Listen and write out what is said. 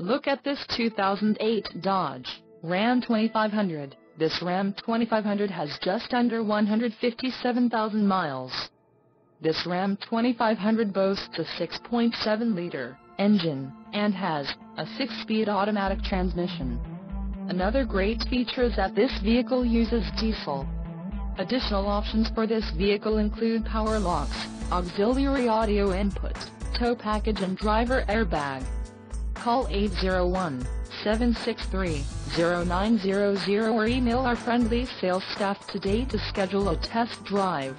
Look at this 2008 Dodge Ram 2500. This Ram 2500 has just under 157,000 miles. This Ram 2500 boasts a 6.7-liter engine and has a 6-speed automatic transmission. Another great feature is that this vehicle uses diesel. Additional options for this vehicle include power locks, auxiliary audio input, tow package and driver airbag. Call 801-763-0900 or email our friendly sales staff today to schedule a test drive.